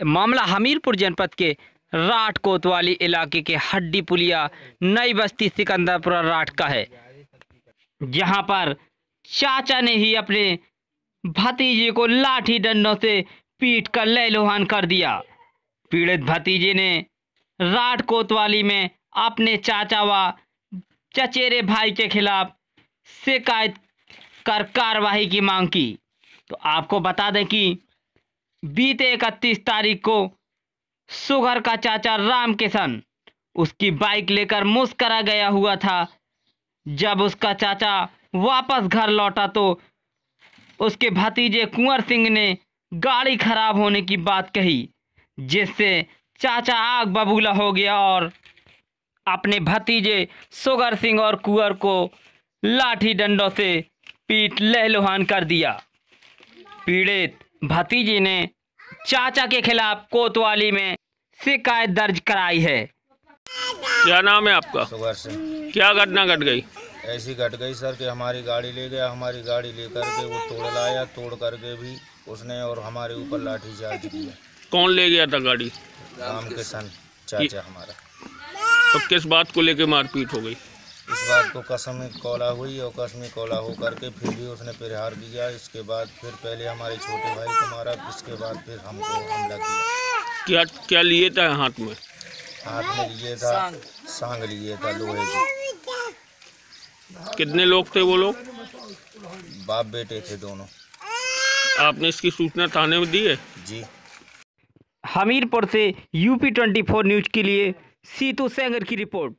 मामला हमीरपुर जनपद के राठ कोतवाली इलाके के हड्डी पुलिया नई बस्ती सिकंदरपुरा राठ का है, जहाँ पर चाचा ने ही अपने भतीजे को लाठी डंडों से पीट कर लहलुहान कर दिया। पीड़ित भतीजे ने राठ कोतवाली में अपने चाचा व चचेरे भाई के खिलाफ शिकायत कर कार्रवाई की मांग की। तो आपको बता दें कि बीते इकतीस तारीख को सुगर का चाचा राम किशन, उसकी बाइक लेकर मुस्करा गया हुआ था। जब उसका चाचा वापस घर लौटा तो उसके भतीजे कुंवर सिंह ने गाड़ी खराब होने की बात कही, जिससे चाचा आग बबूला हो गया और अपने भतीजे सुगर सिंह और कुंवर को लाठी डंडों से पीट लहलुहान कर दिया। पीड़ित भतीजे ने चाचा के खिलाफ कोतवाली में शिकायत दर्ज कराई है। क्या नाम है आपका? सुगर क्या घटना घट गई? ऐसी घट गई सर कि हमारी गाड़ी ले गया हमारी गाड़ी लेकर के वो तोड़ लाया तोड़ करके भी उसने और हमारे ऊपर लाठी चार्ज किया। कौन ले गया था गाड़ी? राम किशन चाचा हमारा। तो किस बात को लेके मारपीट हो गई? बात को कसम कौला हुई और कसमी कौला हो करके फिर भी उसने प्रहार किया। इसके बाद फिर पहले हमारे छोटे भाई को मारा इसके बाद फिर हमको हमला किया। क्या क्या लिए था हाथ में? हाथ में लिए था सांग लिए था लोहे की। कितने लोग थे वो लोग? बाप बेटे थे दोनों। आपने इसकी सूचना थाने में दी है? जी। हमीरपुर से यूपी ट्वेंटी फोर न्यूज़ के लिए सीतू सेंगर की रिपोर्ट।